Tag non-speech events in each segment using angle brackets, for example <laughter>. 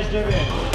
Deus te abençoe.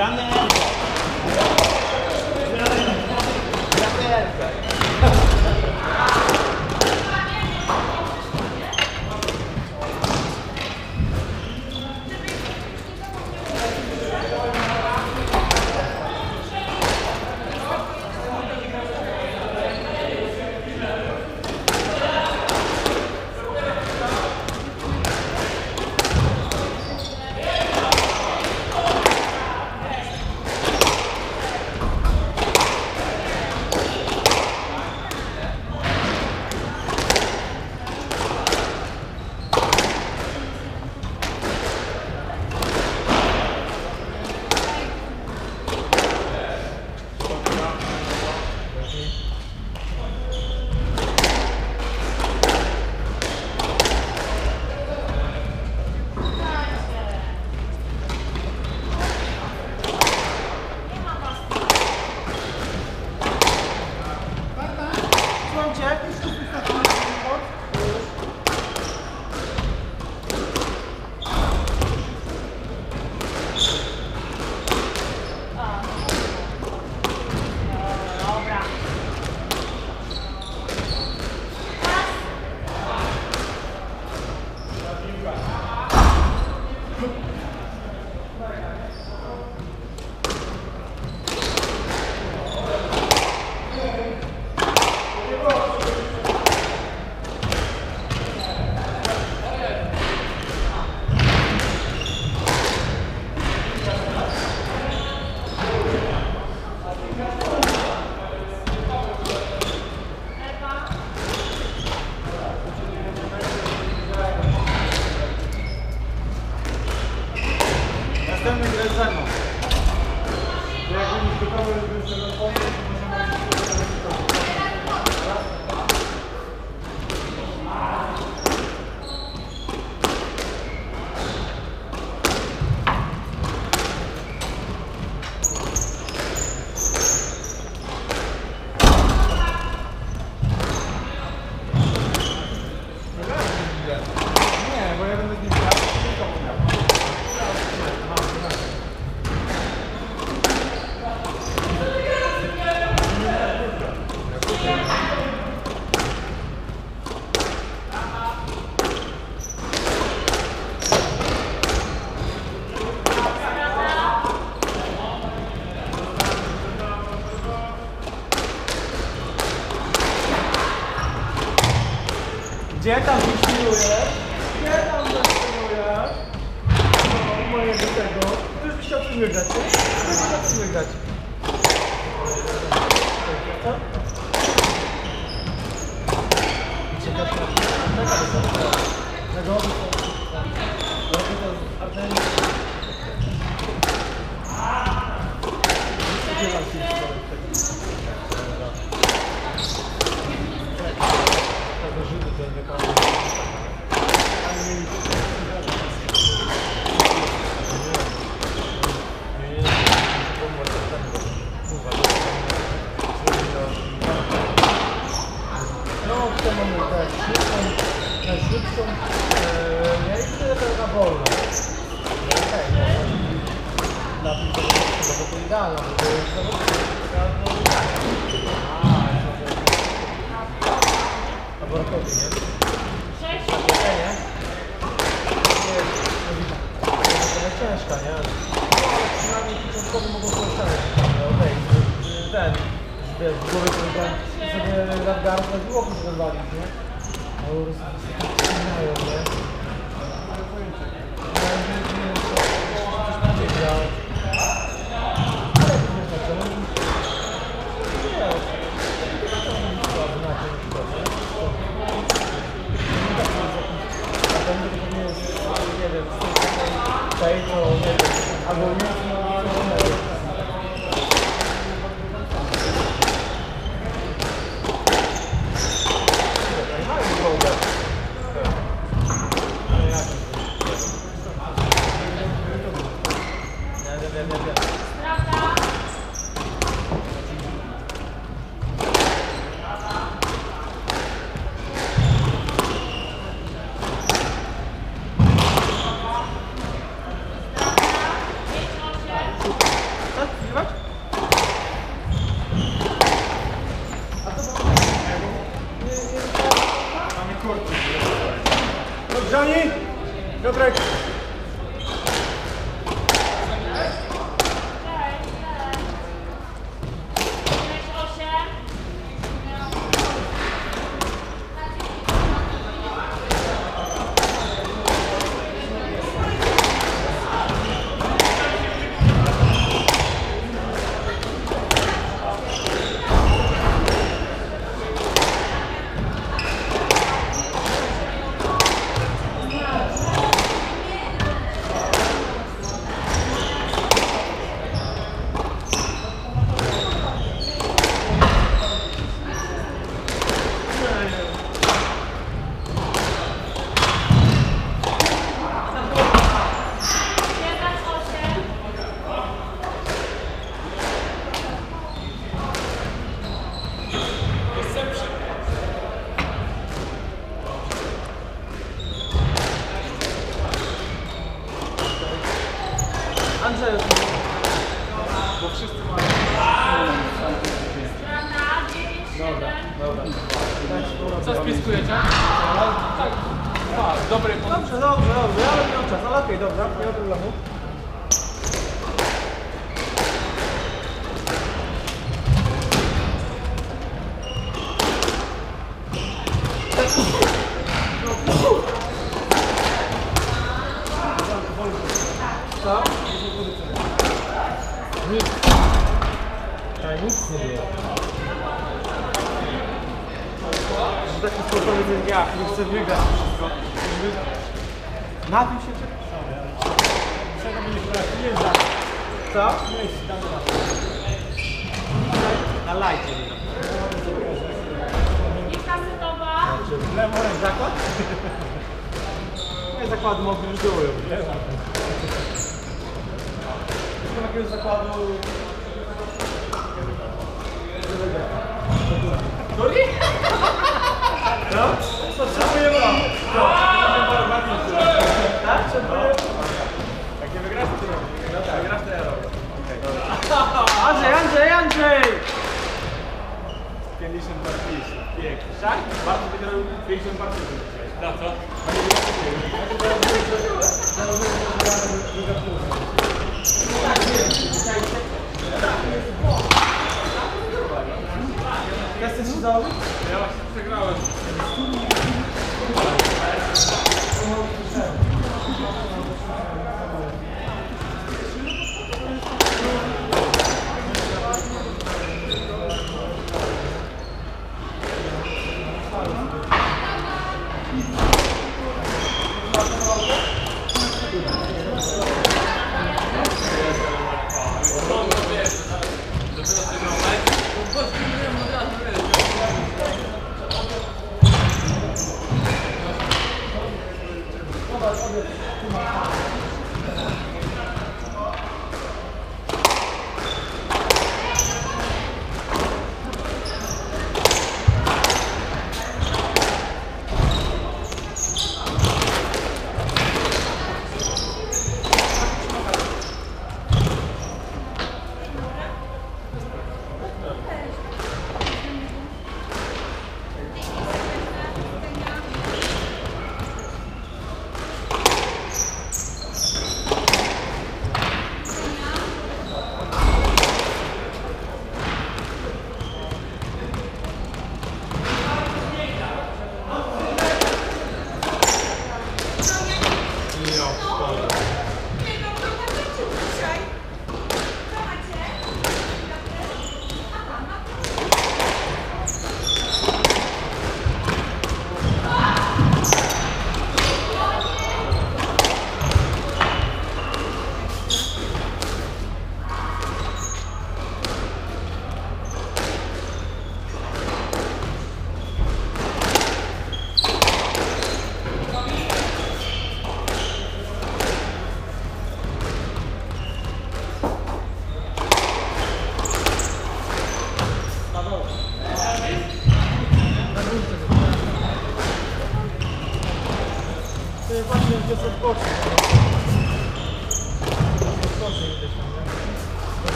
Grande Nervo. Gdzie tam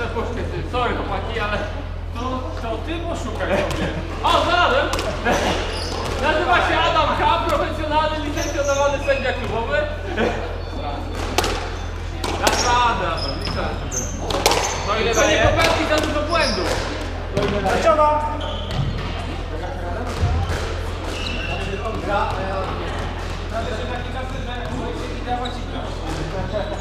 przepuszczę ty. Sorry no chłopaki, ale to, to ty poszukaj sobie. O, zarazem! <laughs> Nazywa się Adam K., profesjonalny, licencjonowany sędzia klubowy. Naprawdę, Adam, licencjonowany. No ile to nie popełni za dużo błędów. Zaciąga! Gra, ale... Nawet, znaczy, że taki kasy, że... Słuchajcie, idea właściwie.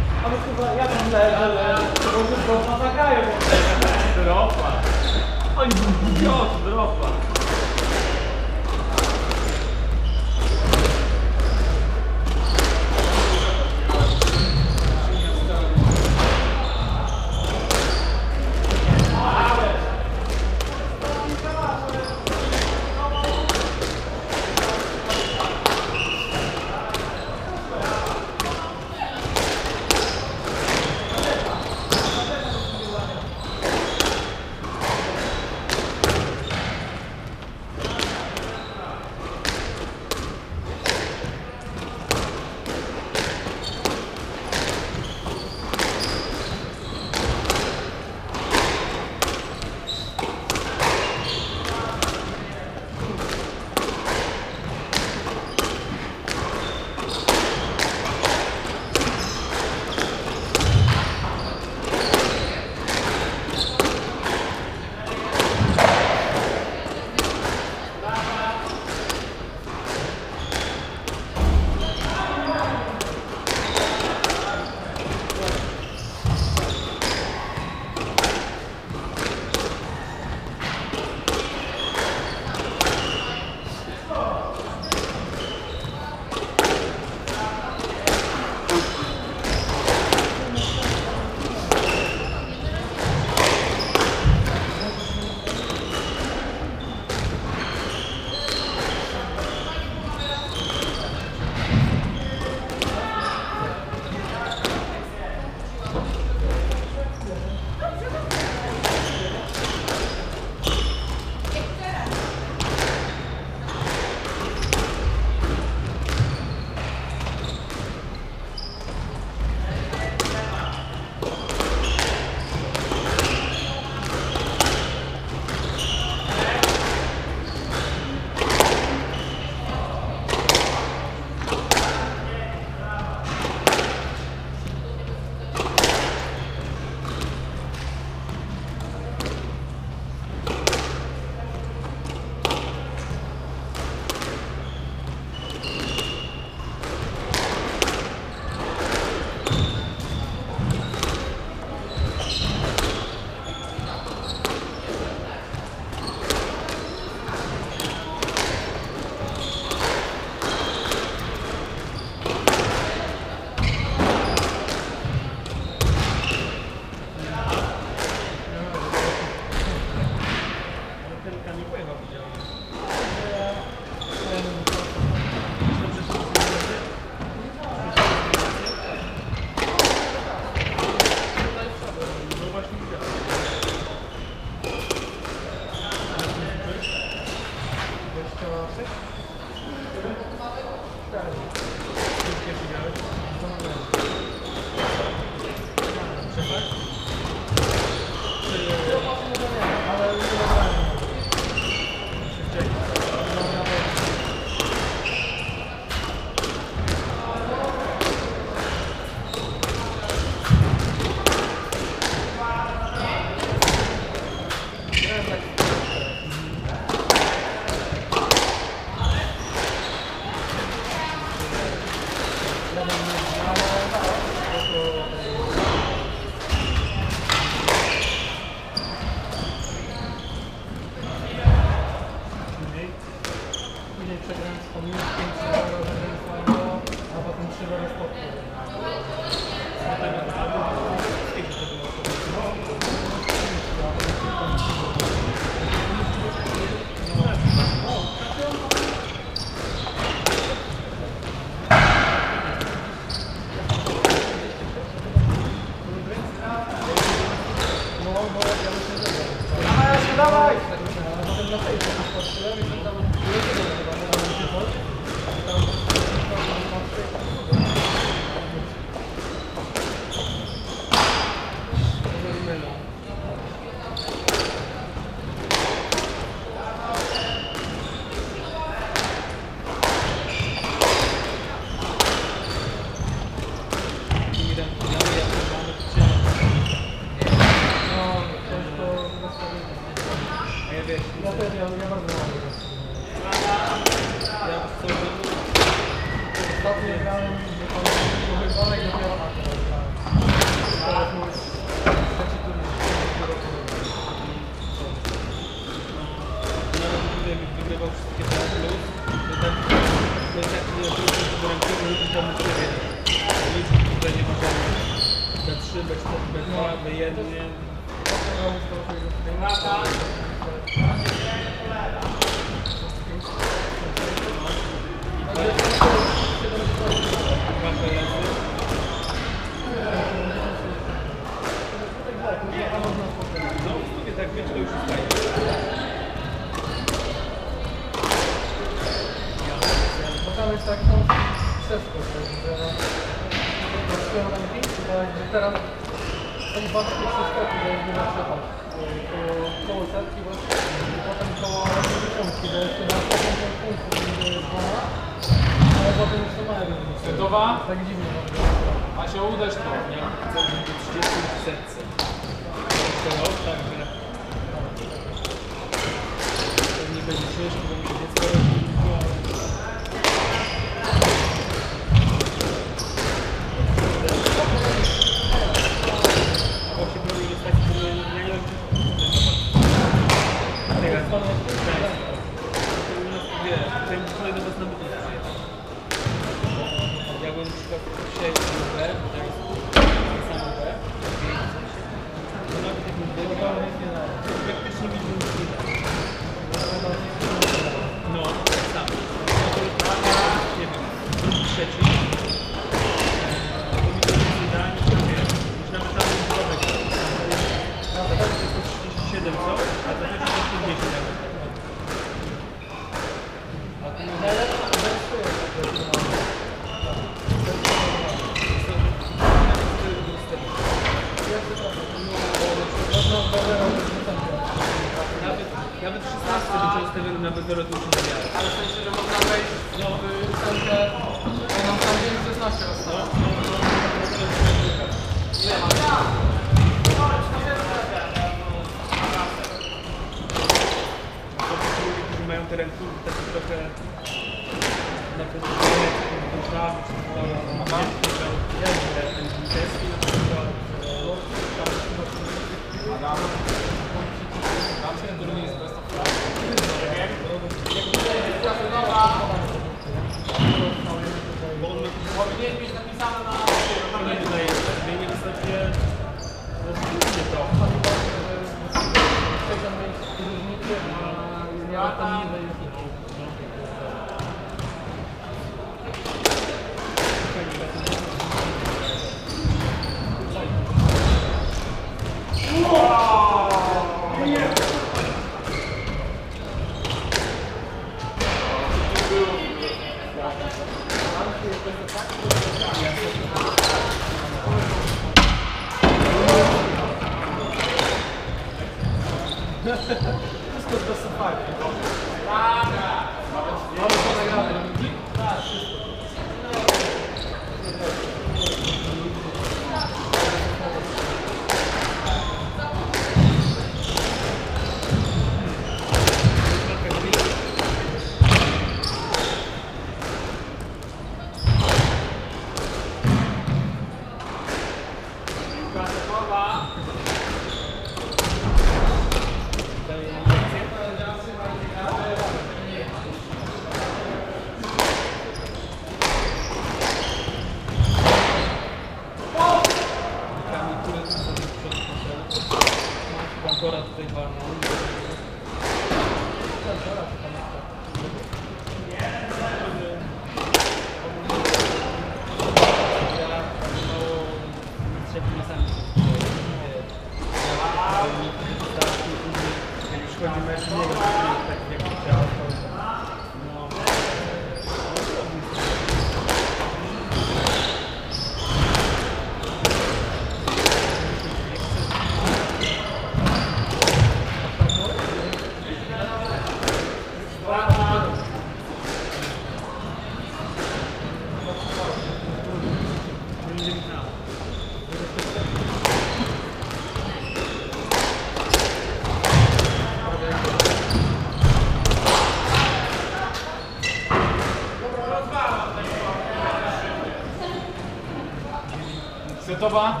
Então tá bom.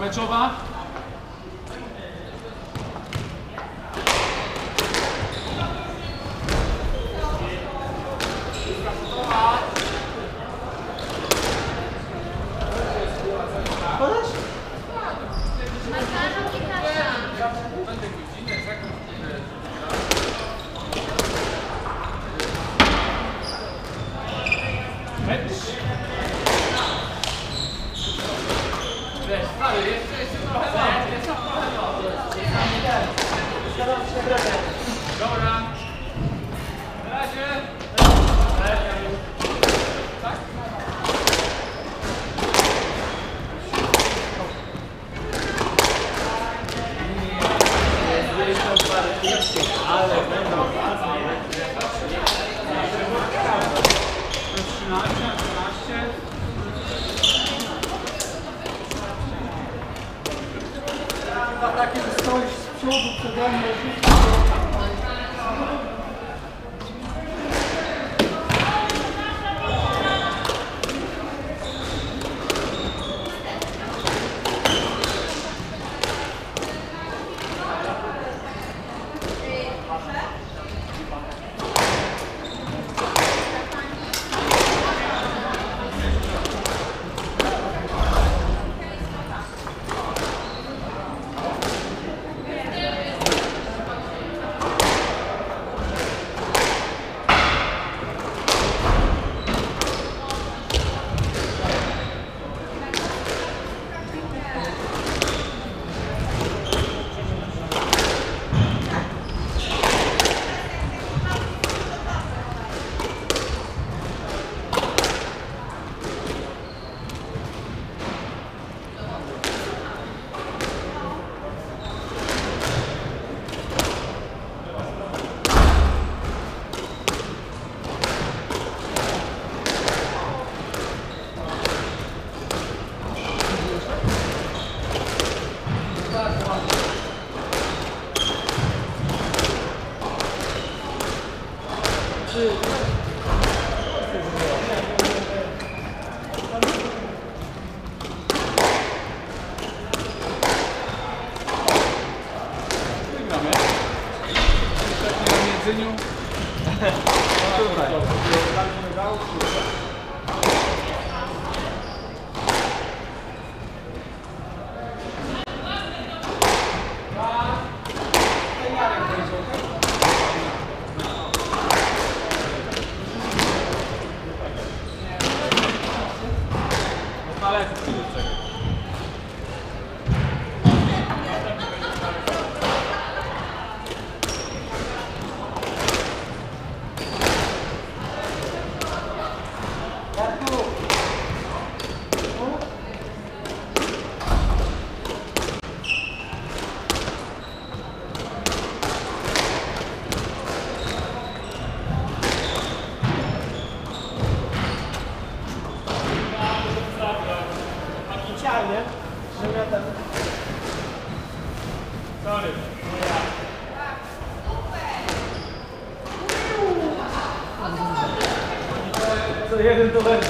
Dolmetschew war. 들어가야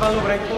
walą, jak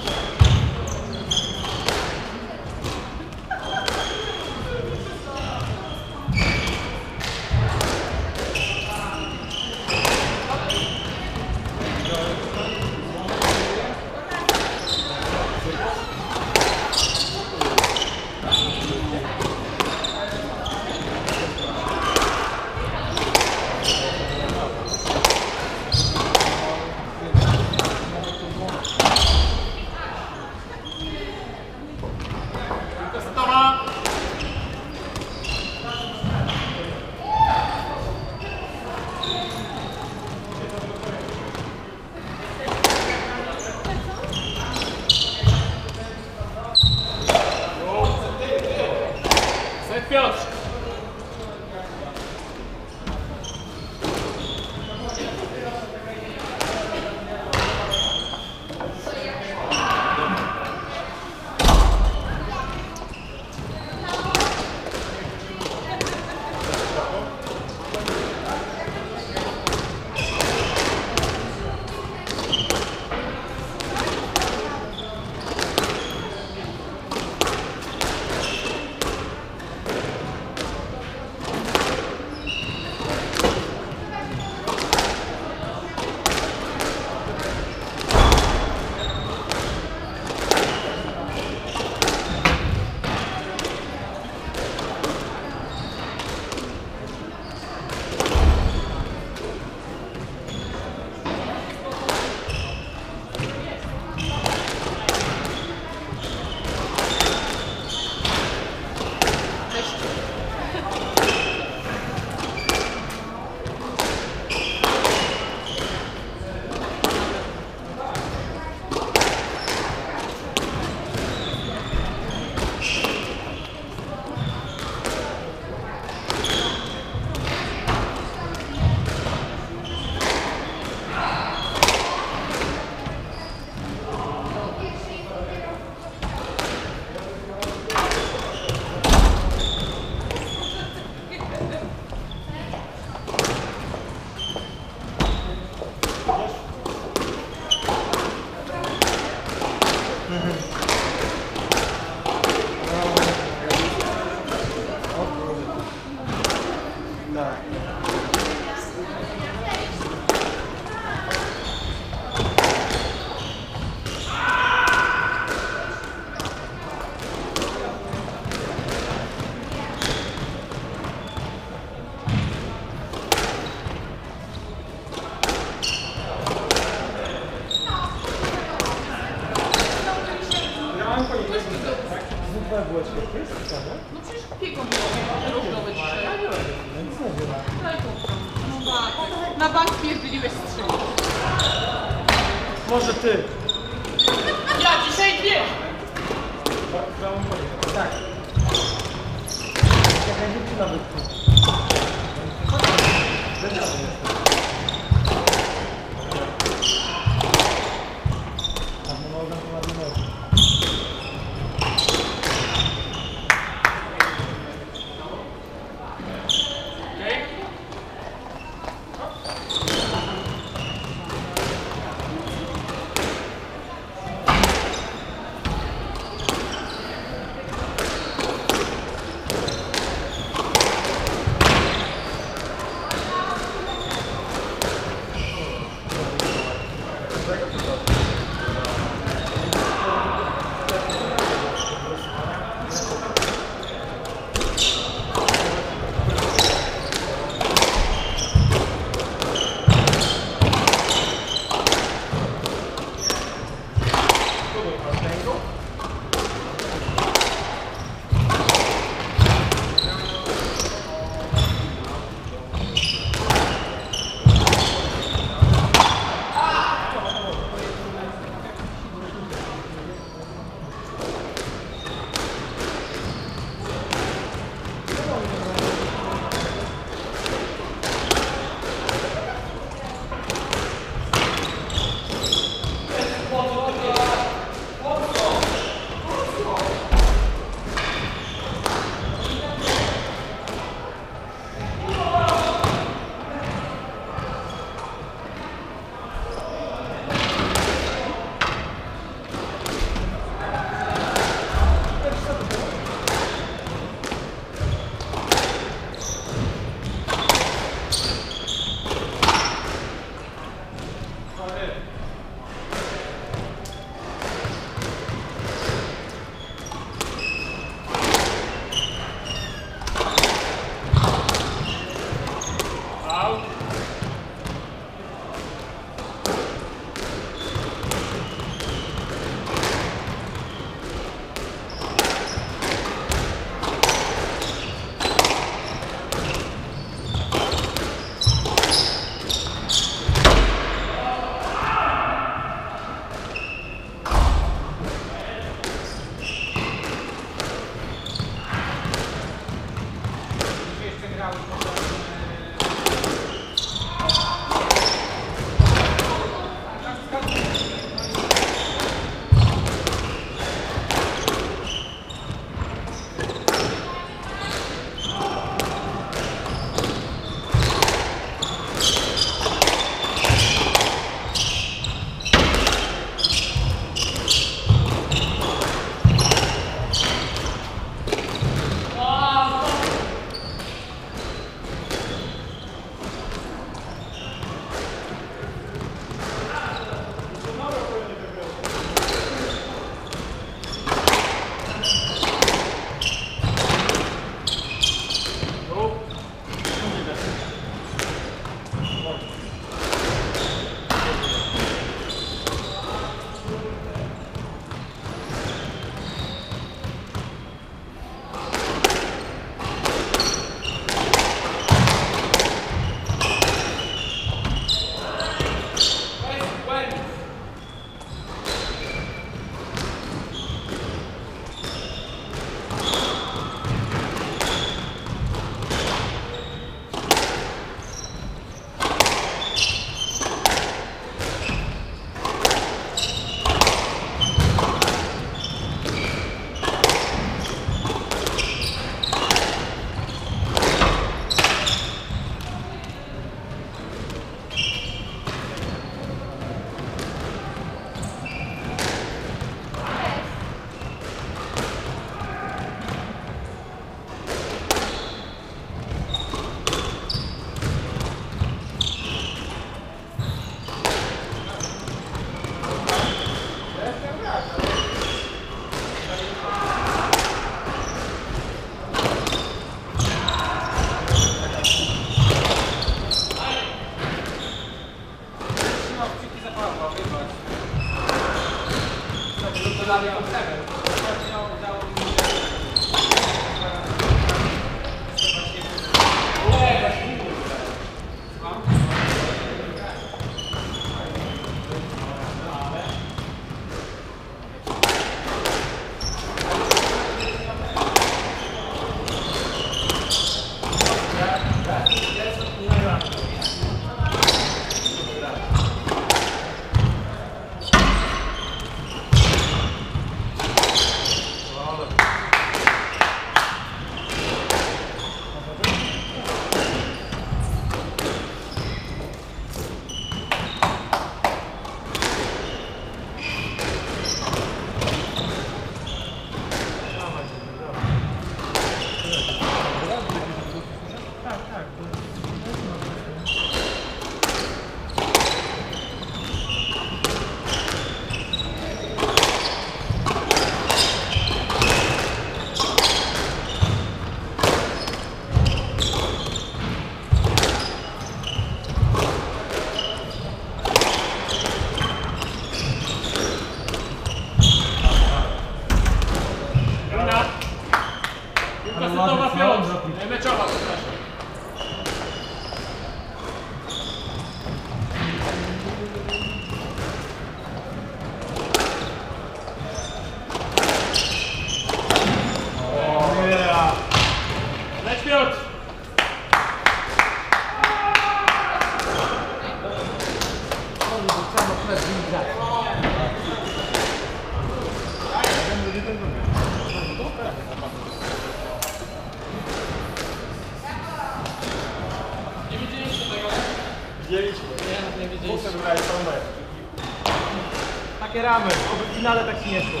Takie ramy, oby w finale tak się nie szło.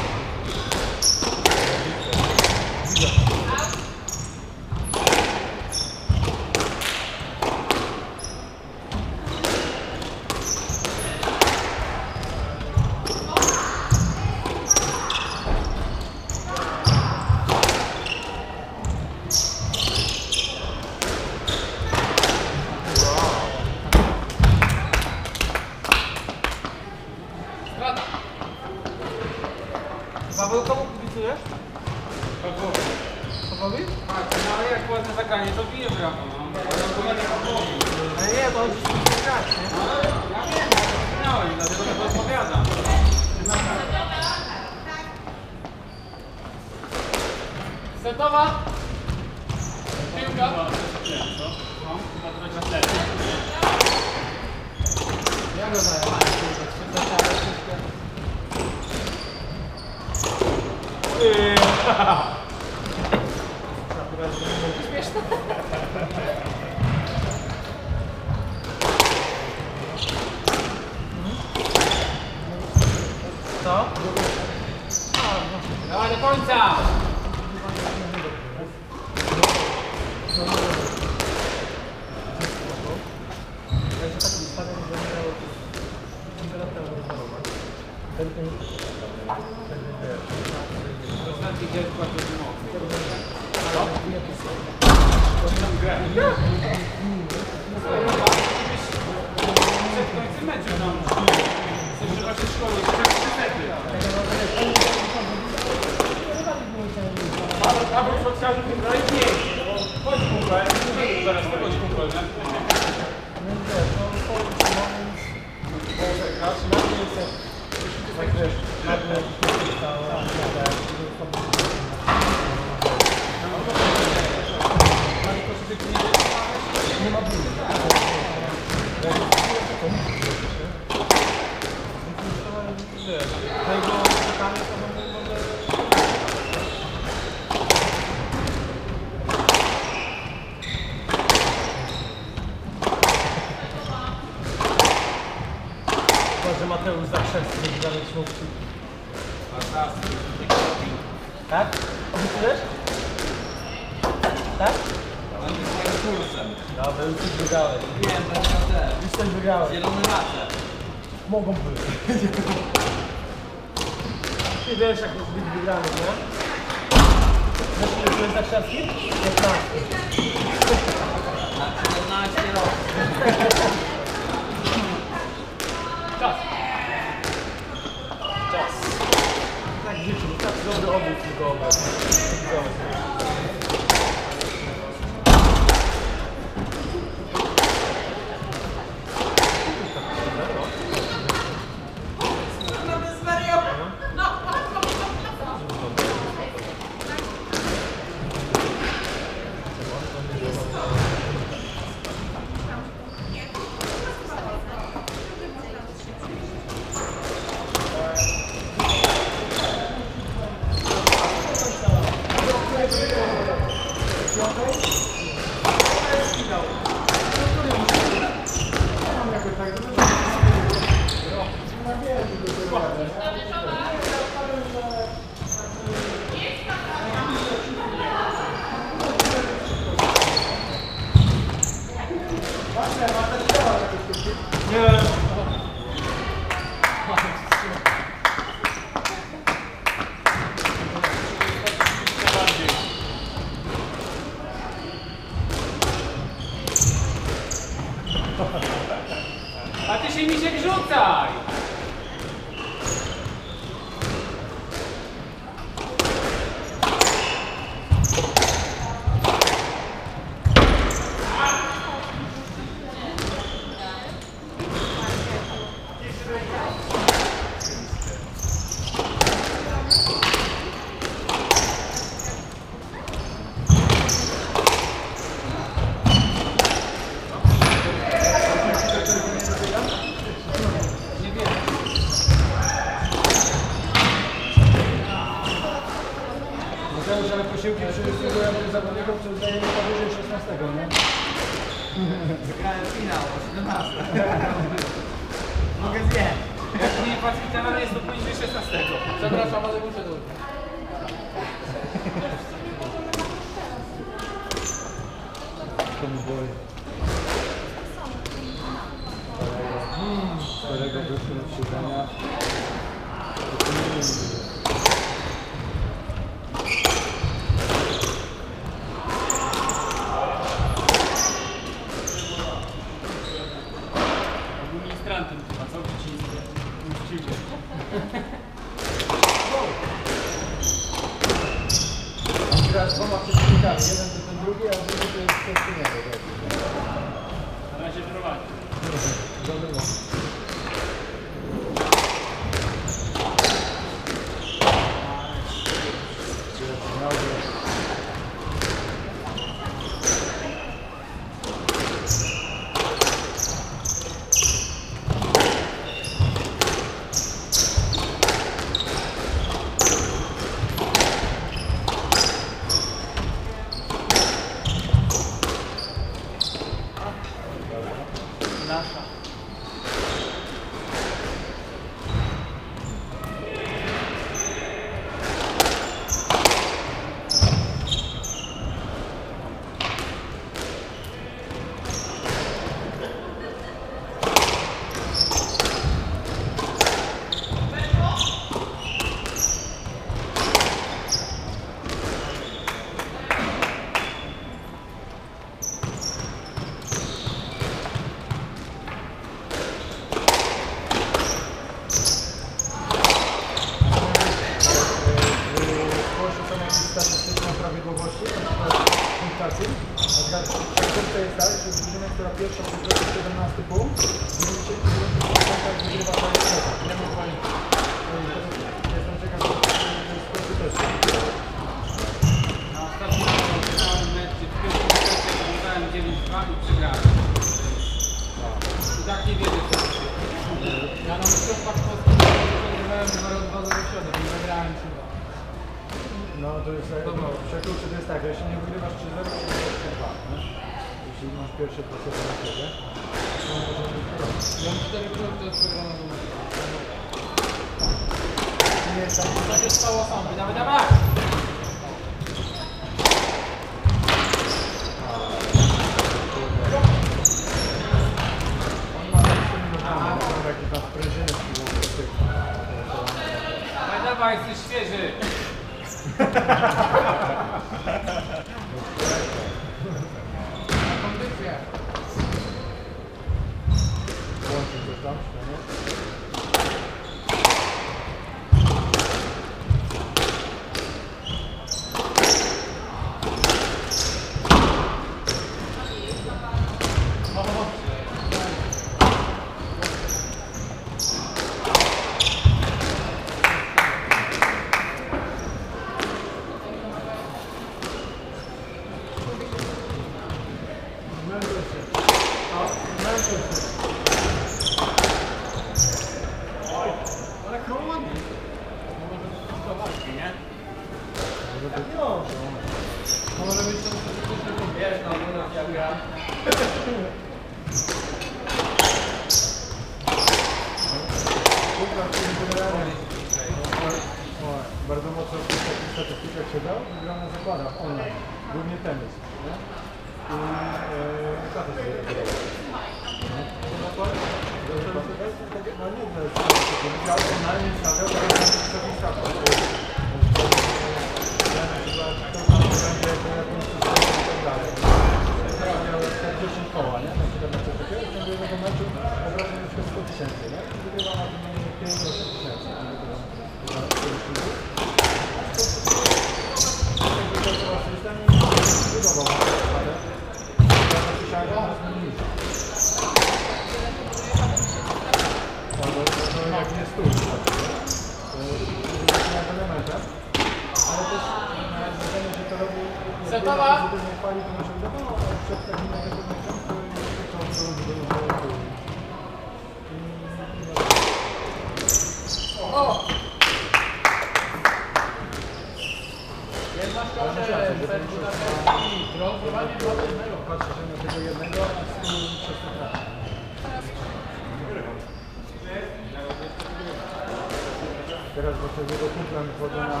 Kumplem chodzę na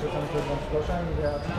czasami to mam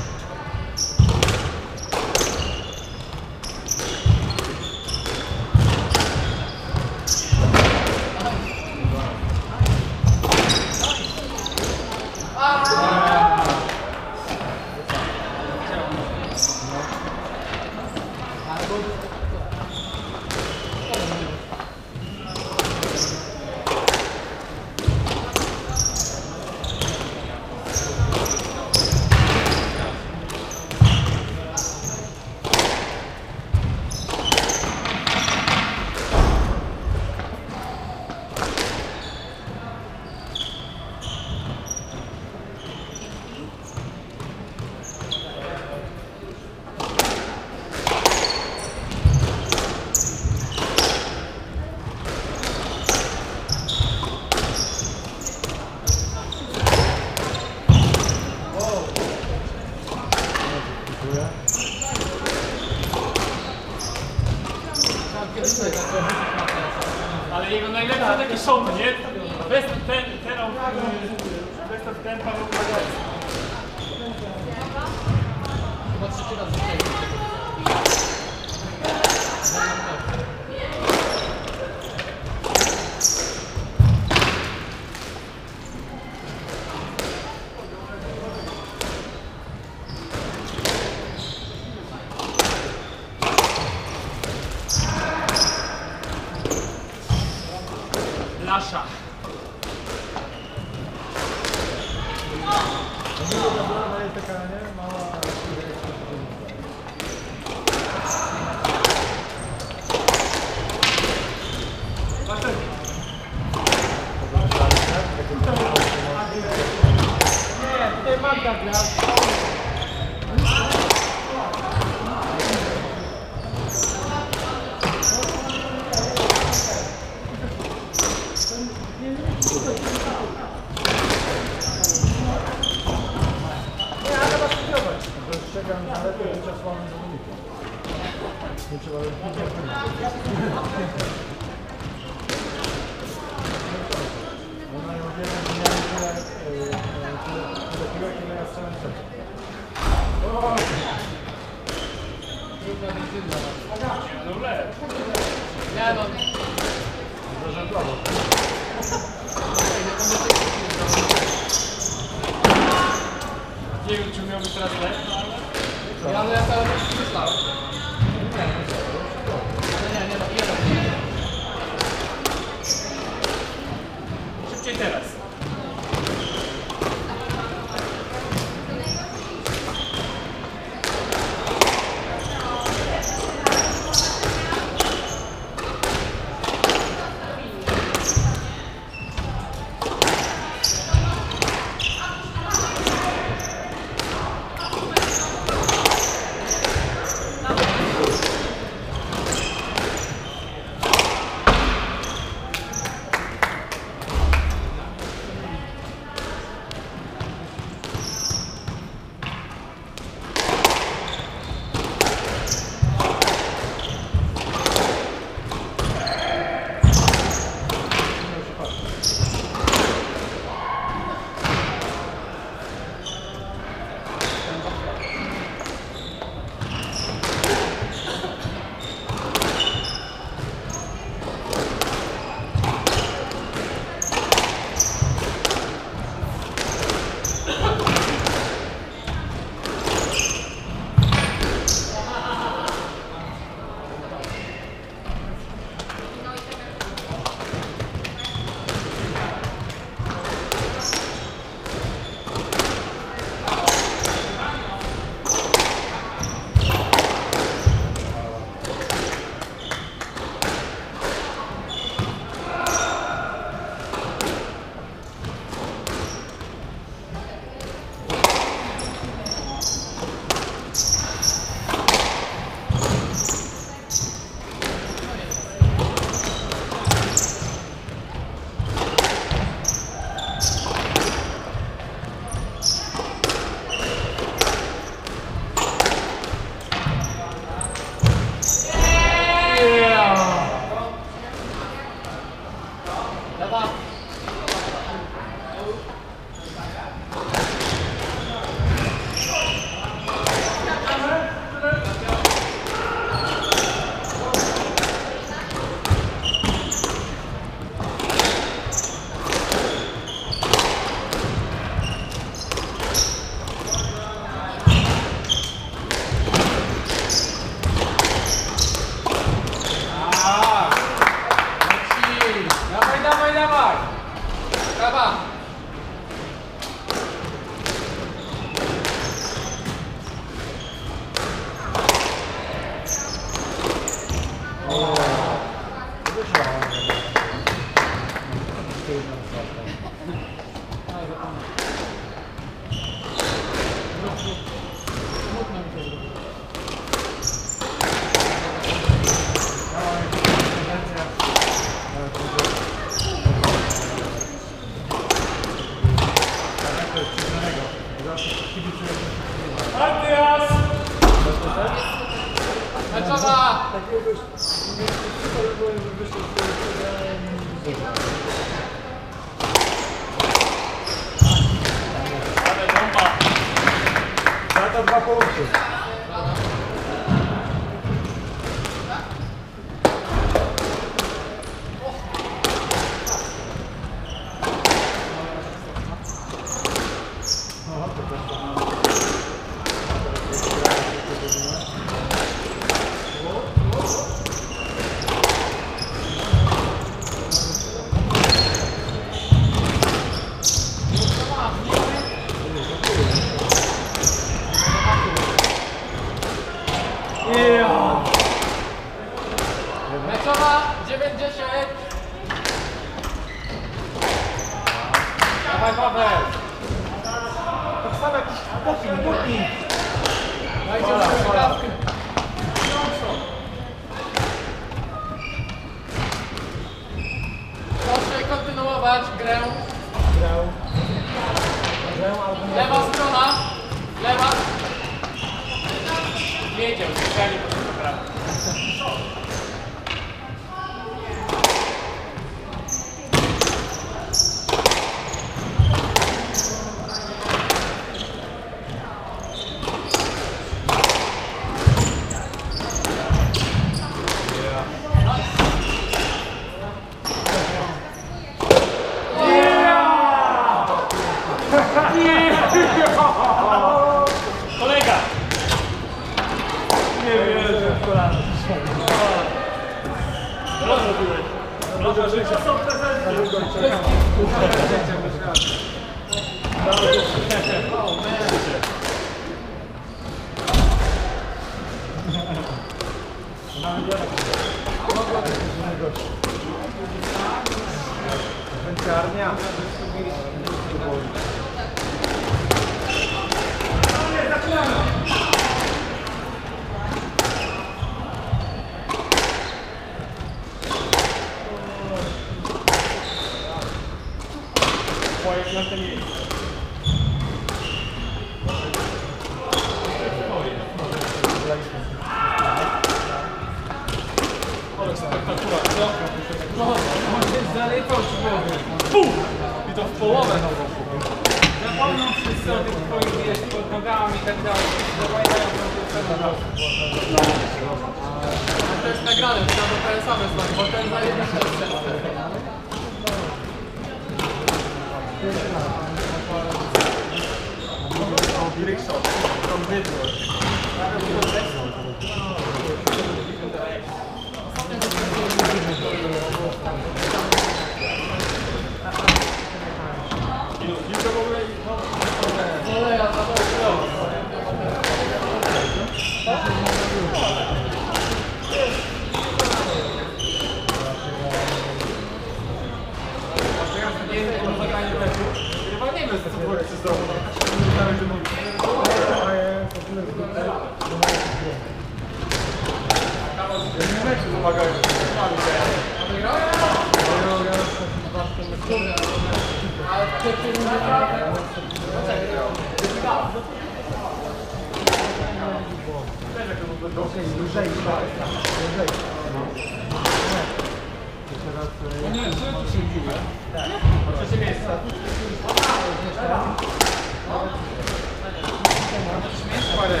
Parę.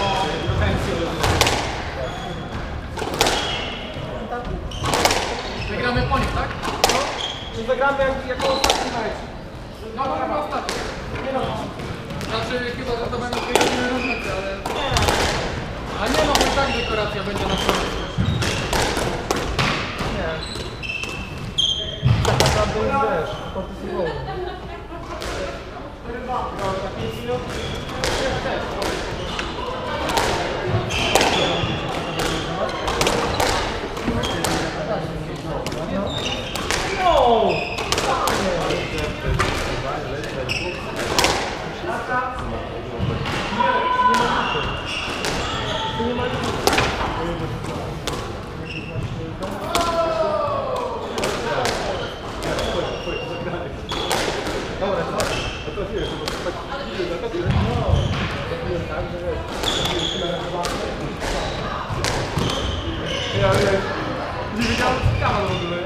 O, pensję. Wygramy po nich, tak? No. Czy wygramy jako ostatni mecz? No, no chyba ostatni. Nie no. Znaczy chyba że to będą dwie godziny ale... A nie no, bo i tak dekoracja będzie na koniec. Nie. Tak naprawdę już wiesz, kontynuowo. 4-2. 5 minut. 6-6. Ja, ja. Die gaan het kamer doen.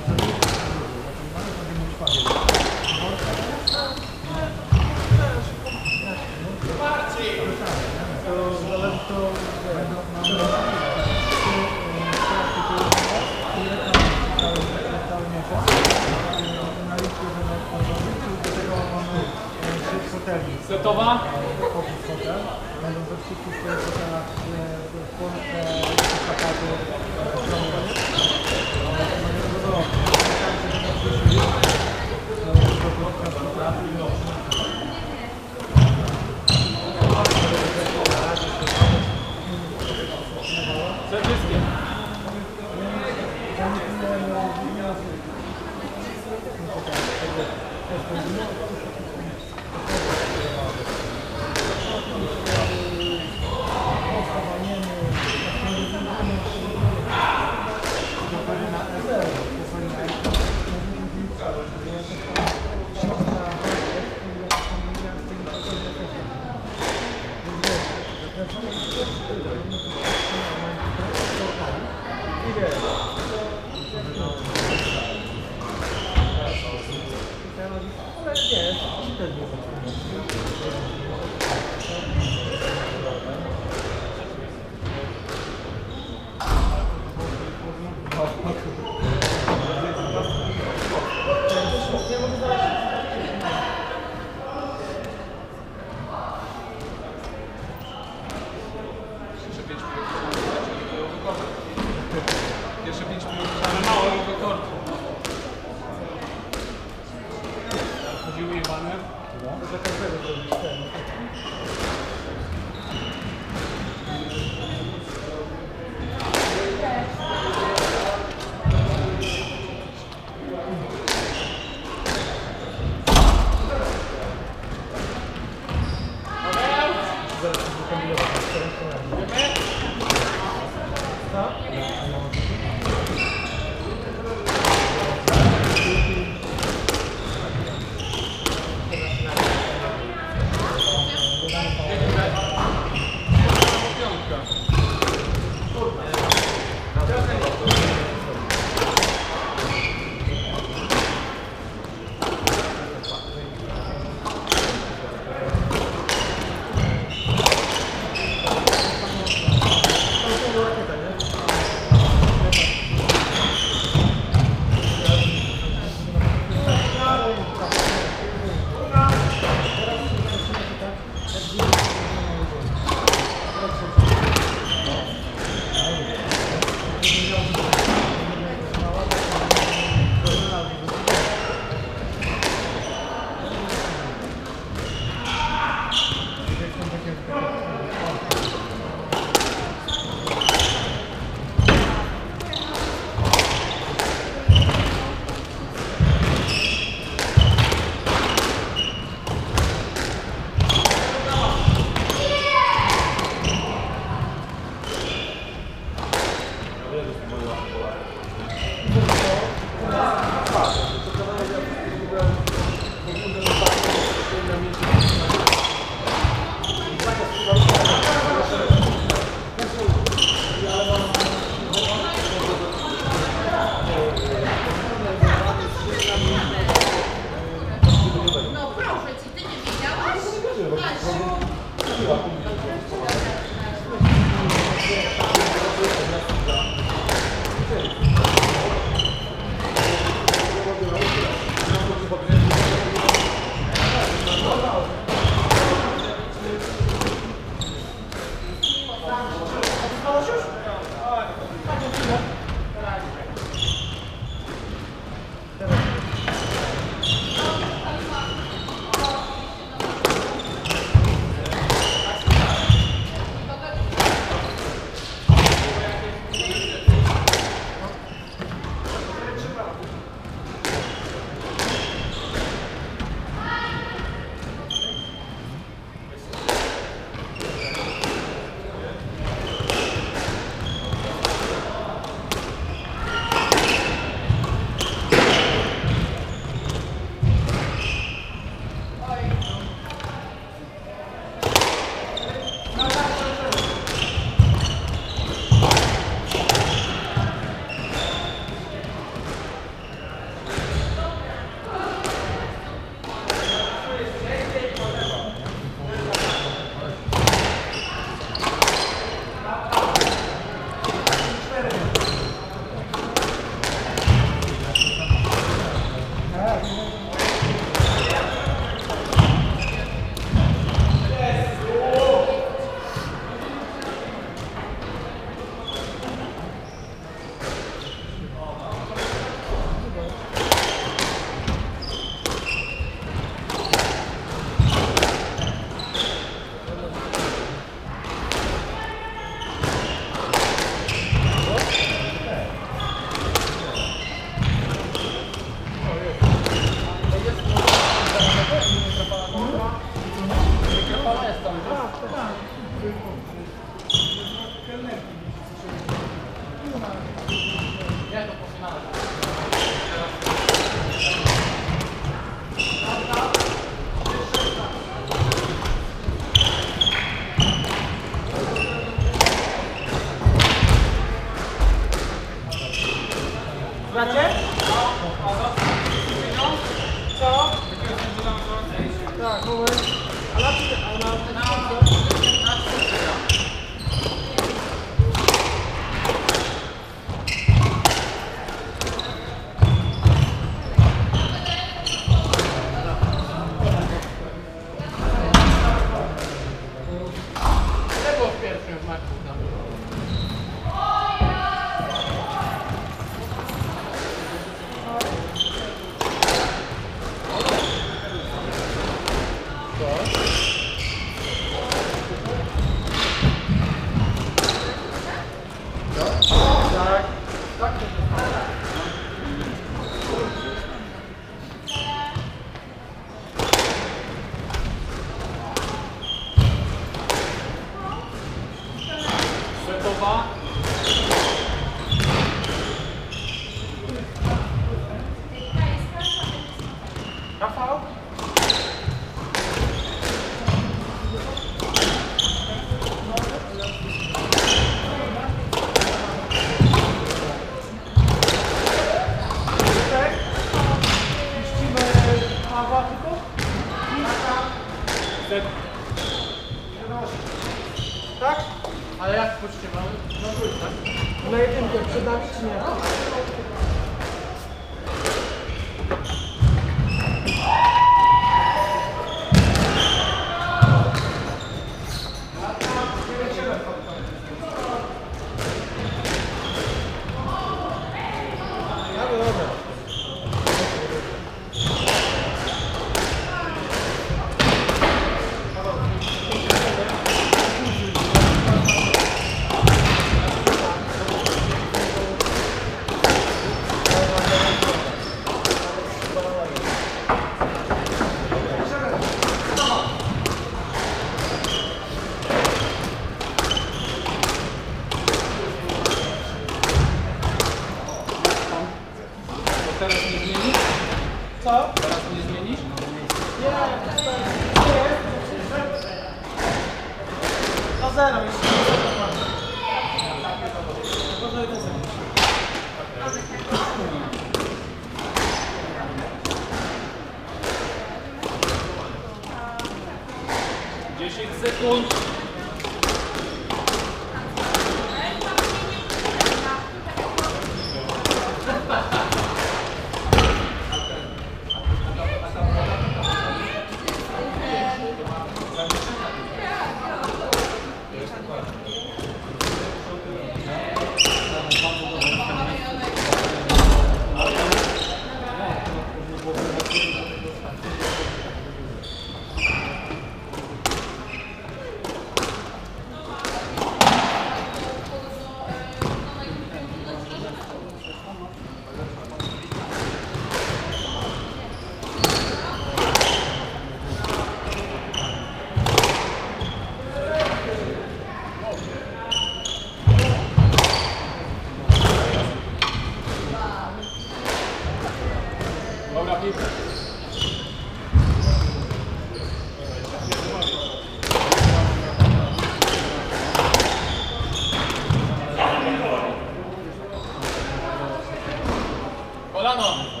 Para nós.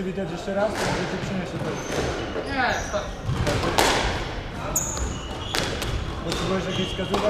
przywitać jeszcze raz? Możecie przynieść to. Nie, stop. Potrzebujesz jakiejś wskazówki?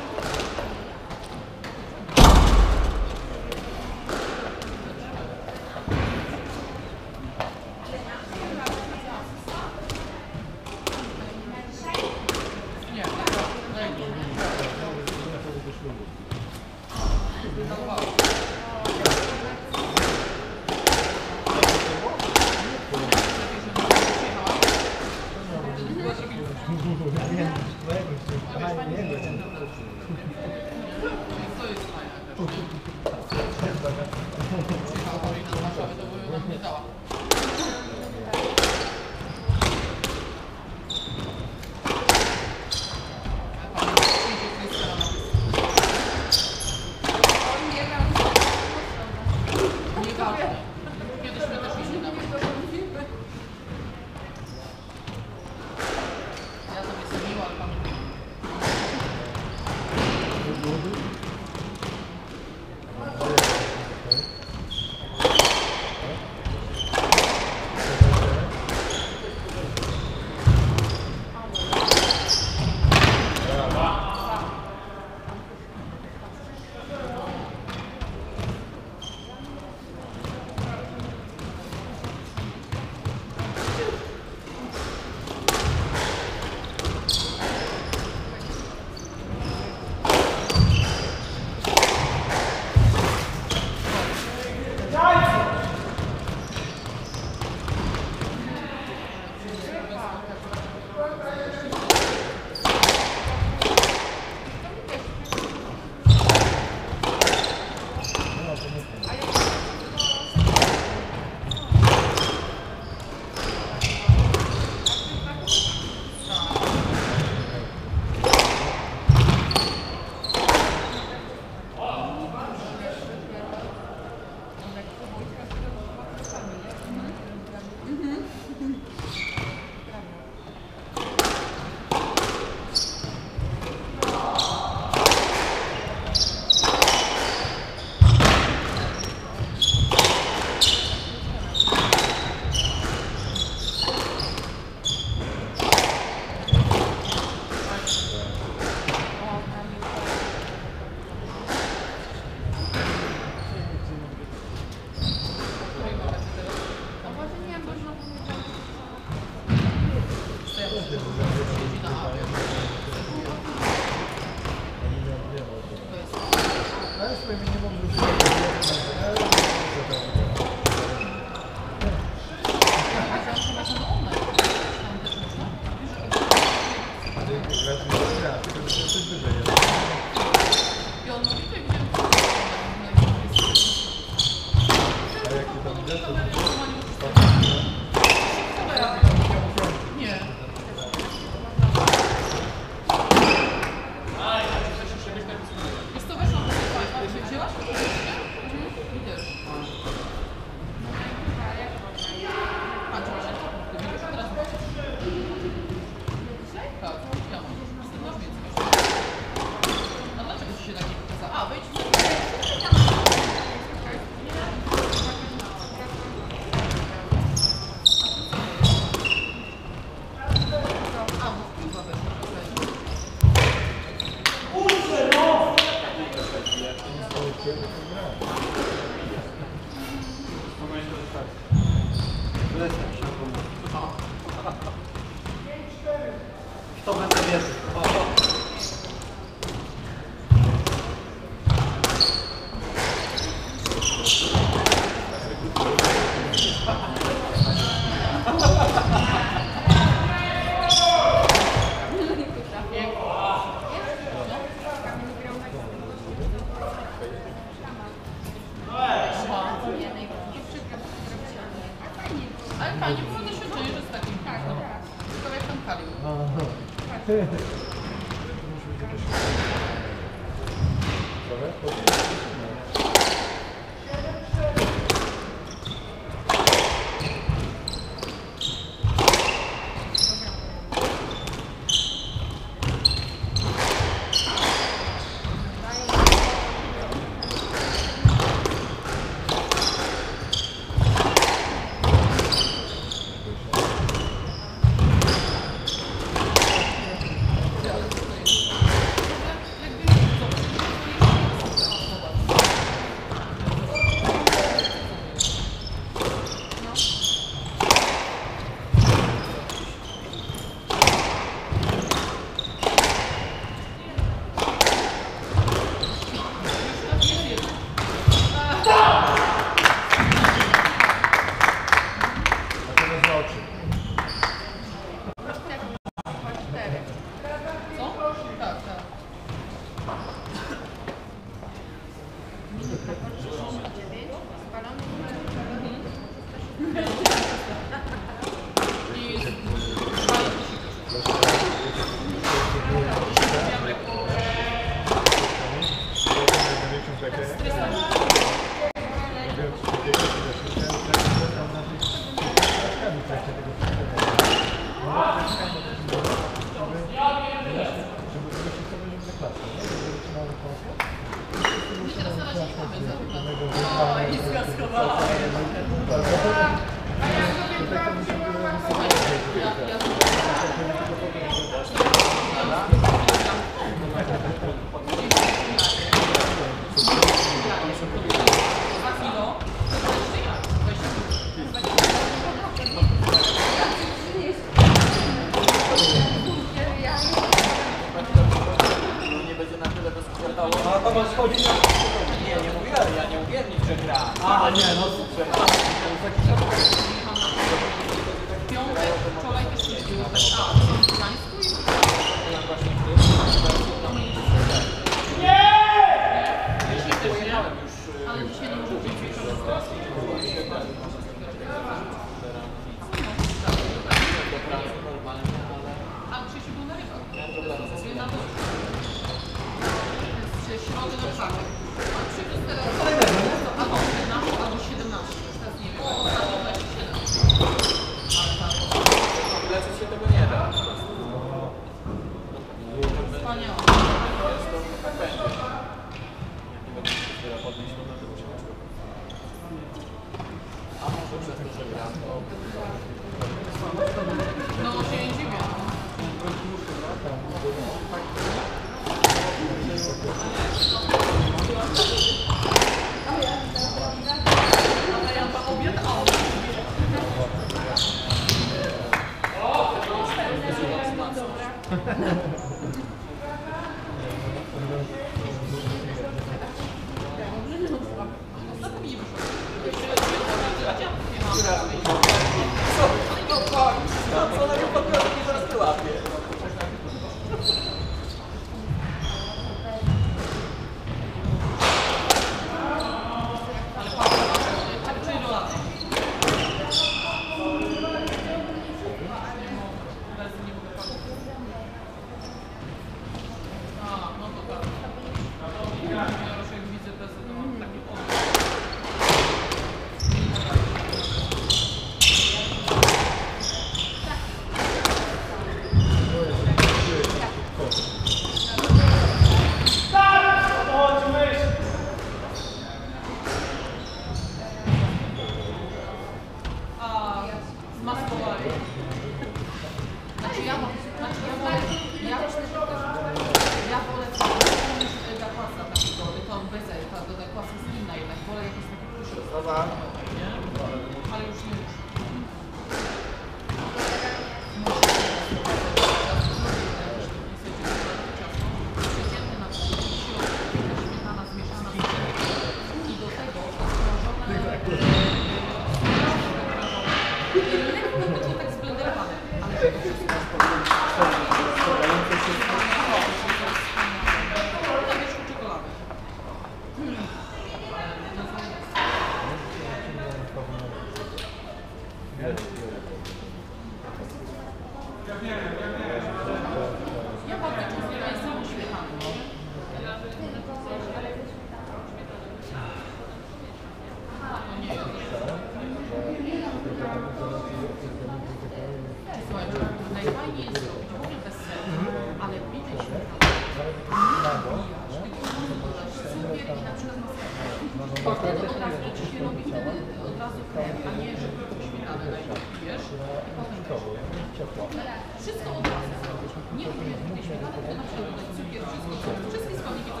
Wszystkie składniki to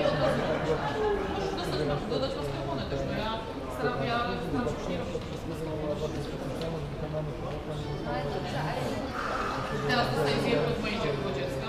I od razu możesz dostać, dodać własne też, bo ja staram ja tam już nie robić Teraz dostaję zjem od mojego dziecka.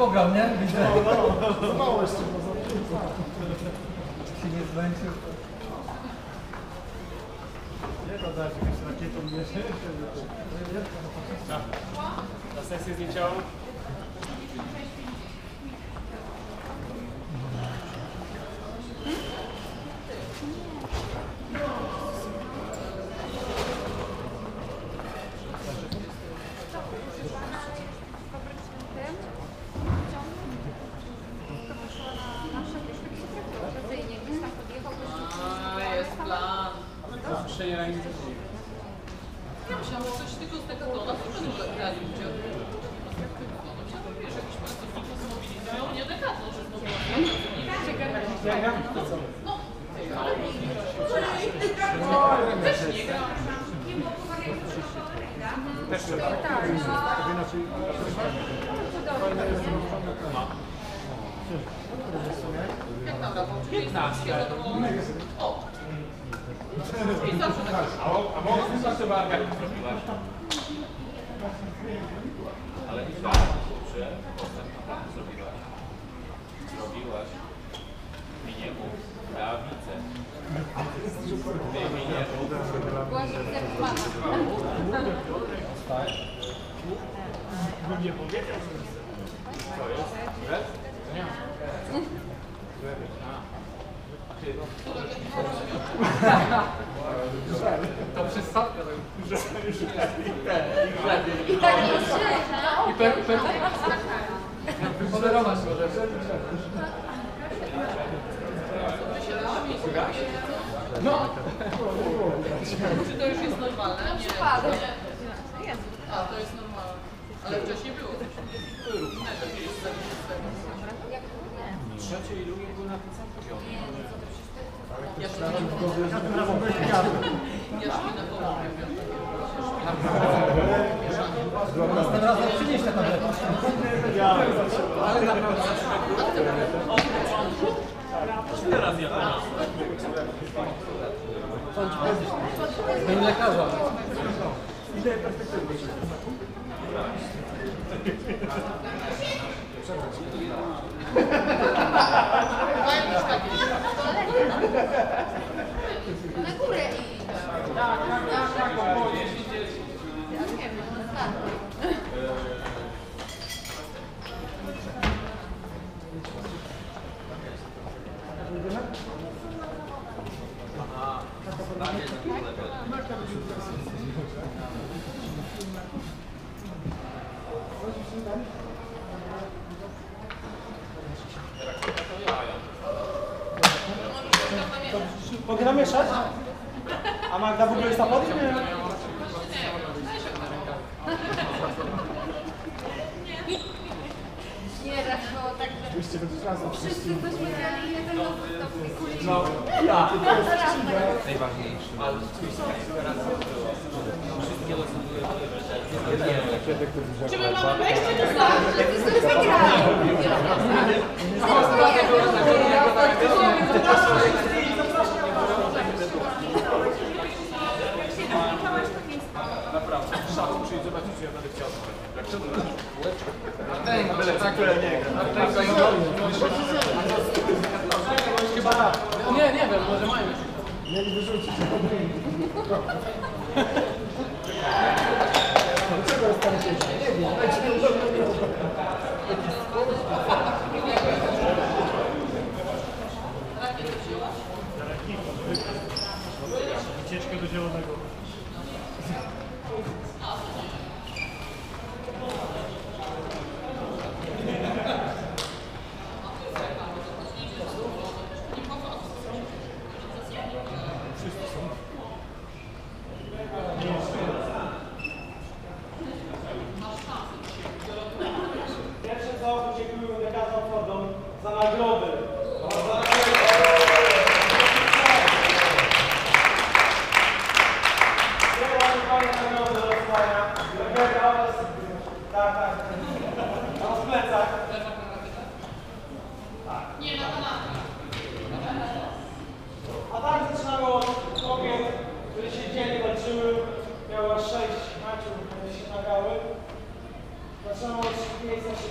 pograł, nie? Widzę. No.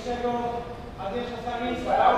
chegam a Deus nessa missa.